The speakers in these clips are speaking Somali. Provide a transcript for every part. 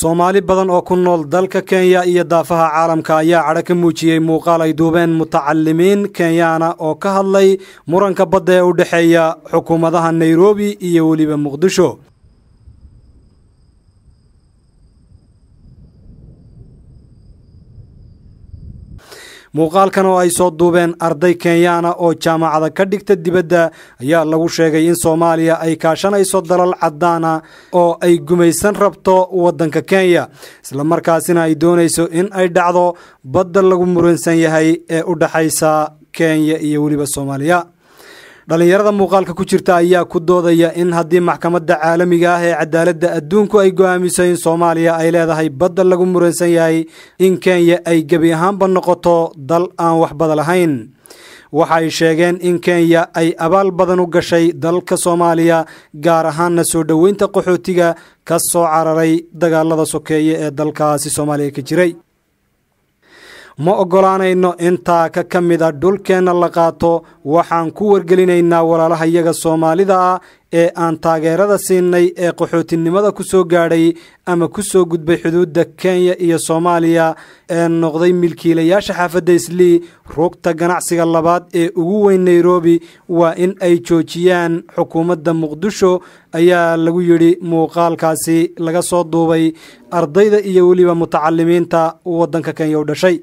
soomaali badan oo ku nool dalka kenya iyo daafaha caalamka ayaa cadho ka muujiyey muuqaal ay duubeen mutacalimiin kenyaana oo ka hadlay muranka badda ee u dhexeeya xukuumadaha nairobi iyo weliba muqdisho muuqaalkan oo ay soo duubeen arday kenyaana oo jaamacada ka dhigta dibadda ayaa lagu sheegay in soomaaliya ay kaashanayso dalal caddaana oo ay gumaysan rabto waddanka kenya islamarkaasina ay doonayso in ay dhacdo badda lagu muransan yahay ee u dhexaysa kenya iyo weliba soomaaliya dhallinyarada muuqaalka ku jirta ayaa ku doodaya in haddii maxkamadda caalamiga ah ee cadaaladda adduunku ay go'aamiso in soomaaliya ay leedahay badda lagu muransan yahay in kenya ay gebi ahaanba noqoto dal aan waxbada lahayn. Waxay sheegeen in kenya ay abaal badan u gashay dalka soomaaliya gaar ahaanna soo dhoweynta qaxootiga ka soo cararay dagaalada sokeeye ee dalkaasi soomaaliya ka jiray ma oggolaanayno intaa ka ka mid a dhulkeenna la qaato waxaan ku wargelinaynaa walaalaha iyaga soomaalida ah ee aan taageerada siinay ee qaxootinimada ku soo gaadhay ama ku soo gudbay xuduudda kenya iyo soomaaliya ee noqday milkiilayaasha xaafadda islii. Rugta ganacsiga labaad ee ugu weyn nairobi waa in ay joojiyaan xukuumadda muqdisho ayaa lagu yidhi muuqaalkaasi laga soo duubay. Ardayda iyo weliba mutacalimiinta waddanka kenya u dhashay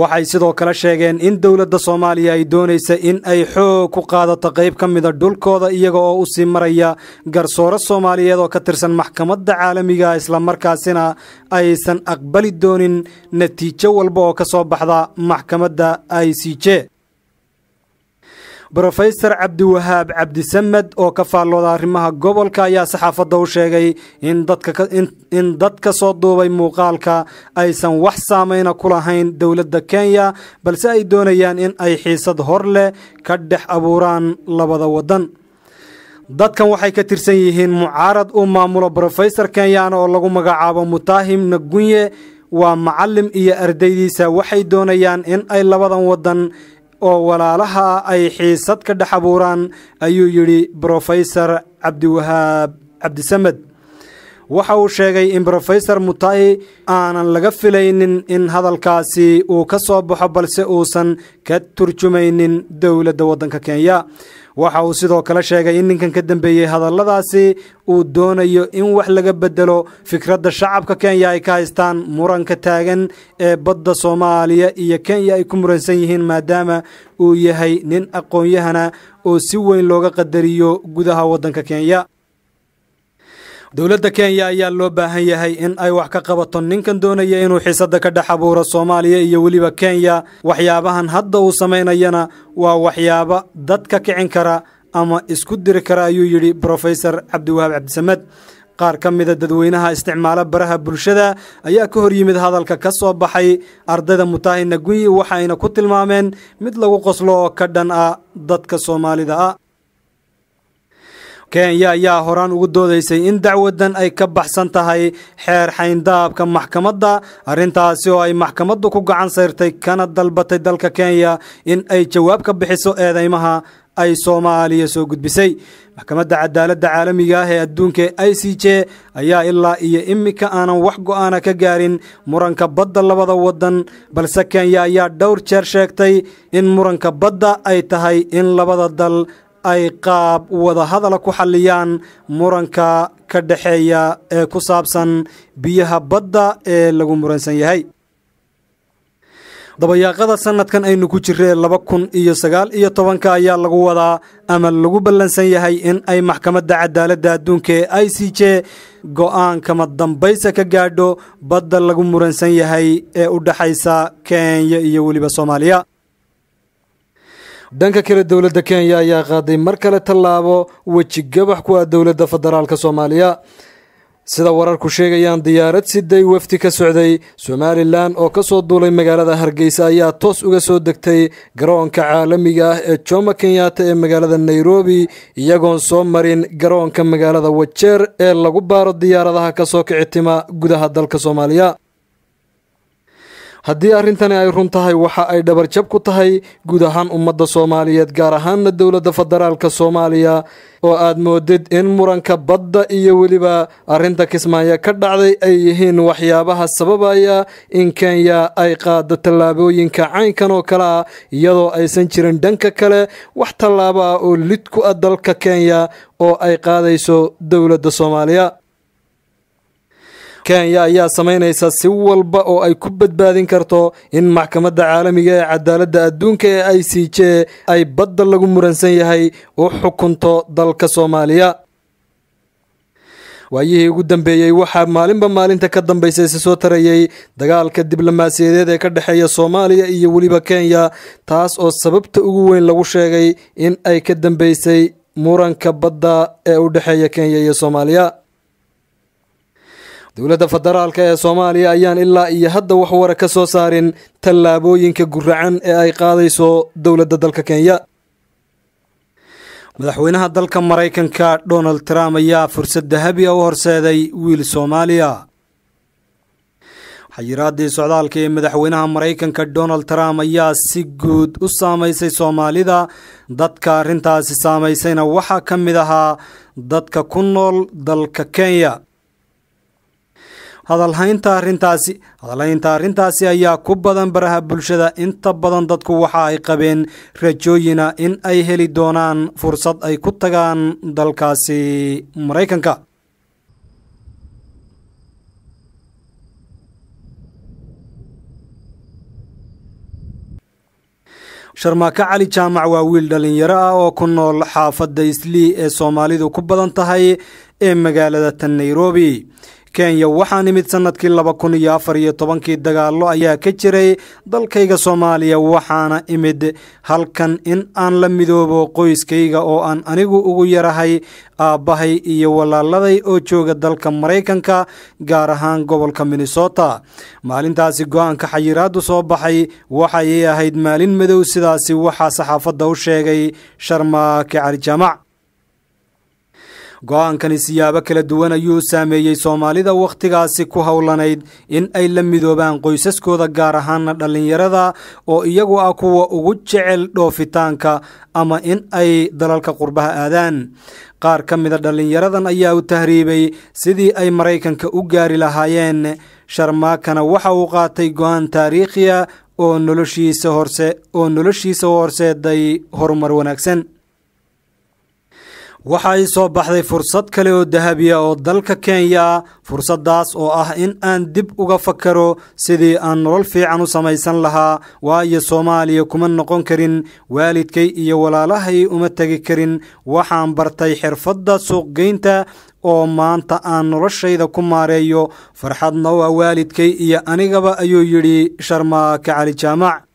waxay sidoo kale sheegeen in dowladda soomaaliya ay doonaysa in ay xoog ku qaadato qayb ka mida dhulkooda iyaga oo u sii maraya garsoore soomaaliyeed oo ka tirsan maxkamadda caalamiga islamarkaasina aysan aqbali doonin natiijo walba oo ka soo baxda maxkamadda i c j rofeor cabdiwahaab cabdisamed oo ka faallooda arrimaha gobolka ayaa saxaafadda u sheegay in dad ka soo duubay muuqaalka aysan wax saameyna ku lahayn dowladda kenya balse ay doonayaan in ay xiisad hor leh ka dhex abuuraan labada waddan dadkan waxay ka tirsan yihiin mucaarad uu maamulo brofesor kenyaana oo lagu magacaabo mutaahim nagunye. Waa macalim iyo ardaydiisa waxay doonayaan in ay labadan waddan oo walaalaha ay xiisad ka dhex abuuraan ayuu yidhi brofesor cabdiwahaab cabdisamed. Waxa uu sheegay in brofesor mutahi aanan laga filaynin in hadalkaasi uu ka soo baxo balse uusan ka turjumaynin dowladda waddanka kenya waxa uu sidoo kale sheegay in ninkan ka dambeeyey hadalladaasi uu doonayo in wax laga bedelo fikradda shacabka kenya ay ka haystaan muranka taagan ee badda soomaaliya iyo kenya ay ku muransan yihiin maadaama uu yahay nin aqoon-yahana oo si weyn looga qadariyo gudaha waddanka kenya dowladda kenya ayaa loo baahan yahay in ay wax ka qabato ninkan doonaya inuu xiisadda ka dhex abuuro soomaaliya iyo weliba kenya. Waxyaabahan hadda uu samaynayana waa waxyaabo dadka kicin kara ama isku diri kara ayuu yidhi brofesor cabdiwahaab cabdisamed. Qaar ka mida dadweynaha isticmaalo baraha bulshada ayaa ka hor yimid hadalka ka soo baxay ardayda mutaahi nagunyi waxayna ku tilmaameen mid lagu qoslo oo ka dhan ah dadka soomaalida. ah kenya ayaa horaan ugu doodaysay in dacwadan ay ka baxsan tahay xeer xayndaabka maxkamadda. Arrintaasi oo ay maxkamaddu ku gacan sayrtay kana dalbatay dalka kenya in ay jawaab ka bixiso eedeymaha ay soomaaliya soo gudbisay. Maxkamadda cadaaladda caalamiga ah ee adduunka i c j ayaa ilaa iyo iminka aanan wax go'aana ka gaarin muranka badda labada waddan balse kenya ayaa dhowr jeer sheegtay in muranka badda ay tahay in labada dal ay qaab wada hadala ku xalliyaan muranka ka dhexeeya ee ku saabsan biyaha badda ee lagu muransan yahay. Dabayaaqada sanadkan aynu ku jiree laba kun iyo sagaal iyo tobanka ayaa lagu wadaa ama lagu ballansan yahay in ay maxkamadda cadaaladda adduunka ee i c j go'aankama dambaysa ka gaadho badda lagu muransan yahay ee u dhexaysa kenya iyo weliba soomaaliya dhanka kale dowladda kenya ayaa qaaday mar kale tallaabo weji gabax ku ah dowladda federaalka soomaaliya. Sida wararku sheegayaan diyaarad siday wafdi ka socday somalilan oo ka soo duulay magaalada hargeysa ayaa toos uga soo degtay garoonka caalamiga ah ee jomo kenyatta ee magaalada nairobi iyagoon soo marin garoonka magaalada wajeer ee lagu baaro diyaaradaha ka soo kici tima gudaha dalka soomaaliya haddii arrintani ay run tahay waxa ay dhabarjab ku tahay guud ahaan ummadda soomaaliyeed gaar ahaanna dowladda federaalka soomaaliya oo aad moodid in muranka badda iyo weliba arrinta kismaayo ka dhacday ay yihiin waxyaabaha sababaya in kenya ay qaado tallaabooyinka caynkan oo kale ah iyadoo aysan jirin dhanka kale wax tallaabo ah oo lid ku ah dalka kenya oo ay qaadayso dowladda soomaaliya kenya ayaa samaynaysa si walba oo ay ku badbaadin karto in maxkamadda caalamiga ee cadaaladda adduunka ee i c j ay badda lagu muransan yahay u xukunto dalka soomaaliya. Waayihii ugu dambeeyey waxaa maalinba maalinta ka dambaysa isa soo tarayey dagaalka diblomaasiyadeed ee ka dhexeeya soomaaliya iyo weliba kenya taas oo sababta ugu weyn lagu sheegay in ay ka dambeysay muranka badda ee u dhexeeya kenya iyo soomaaliya dowladda federaalk ee soomaaliya ayaan ilaa iyo hadda wax wara ka soo saarin tallaabooyinka guracan ee ay qaadayso dowladda dalka kenya. Madaxweynaha dalka maraykanka donald trump ayaa fursad dahabi a u horseeday wiil soomaaliya. Xayiraaddii socdaalka ee madaxweynaha maraykanka donald trump ayaa si guud u saamaysay soomaalida. Dadka arrintaasi saamaysayna waxaa ka mid ahaa dadka ku nool dalka kenya hadalhaynta arrintaasi hadalhaynta arrintaasi ayaa ku badan baraha bulshada. Inta badan dadku waxa ay qabeen rajooyina in ay heli doonaan fursad ay ku tagaan dalkaasi maraykanka. Sharmaako cali jaamac waa wiil dhallinyaro ah oo ku nool xaafadda islii ee soomaalidu ku badan tahay ee magaalada tan nairobi kenya. Waxaa nimid sannadkii laba kun iyo afar iyo tobankii dagaallo ayaa ka jiray dalkayga soomaaliya waxaana imid halkan in aan la midoobo qoyskayga oo aan anigu ugu yarahay aabbahay iyo walaaladay oo jooga dalka maraykanka gaar ahaan gobolka minnesota. Maalintaasi go'aanka xayiraaddu soo baxay waxay ahayd maalin madow sidaasi waxaa saxaafadda u sheegay sharmaake cali jaamac go'aankani siyaabo kala duwan ayuu saameeyey soomaalida wakhtigaasi ku howlanayd in ay la midoobaan qoysaskooda gaar ahaana dhallinyarada oo iyagu ah kuwa ugu jecel dhoofitaanka ama in ay dalalka qurbaha aadaan. Qaar ka mida dhallinyaradan ayaa u tahriibay sidii ay maraykanka u gaari lahaayeen. Sharmaakana waxa uu qaatay go'aan taariikhiya oo noloshiisa horse oo noloshiisa horseeday horumar wanaagsan waxa ay soo baxday fursad kale oo dahabiya oo dalka kenya fursaddaas oo ah in aan dib uga fakaro sidii aan nolol fiican u samaysan lahaa. Waayo soomaaliya kuma noqon karin waalidkay iyo walaalahay uma tegi karin. Waxaan bartay xirfadda suuqgeynta oo maanta aan noloshayda ku maareeyo. Farxadna ah waalidkay iyo anigaba ayuu yidhi sharmaake cali jaamac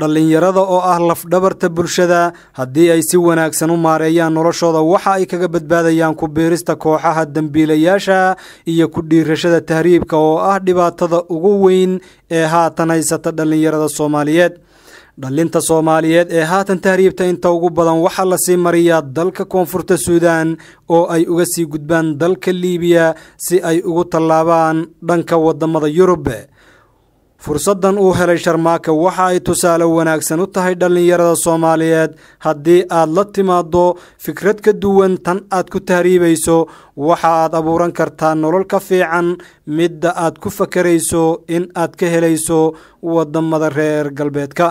dhallinyarada oo ah lafdhabarta bulshada haddii ay si wanaagsan u maareeyaan noloshooda waxa ay kaga badbaadayaan ku biirista kooxaha dembiilayaasha iyo ku dhiirashada tahriibka oo ah dhibaatada ugu weyn ee haatan haysata dhallinyarada soomaaliyeed. Dhallinta soomaaliyeed ee haatan tahriibta inta ugu badan waxaa la sii mariyaa dalka koonfurta suudan oo ay uga sii gudbaan dalka liibiya si ay ugu tallaabaan dhanka waddamada yurub fursaddan uu helay sharmaake waxa ay tusaale wanaagsan u tahay dhallinyarada soomaaliyeed. Haddii aad la timaaddo fikrad ka duwan tan aad ku tahriibayso waxa aad abuuran kartaa nolol ka fiican midda aad ku fakarayso in aad ka helayso waddamada reer galbeedka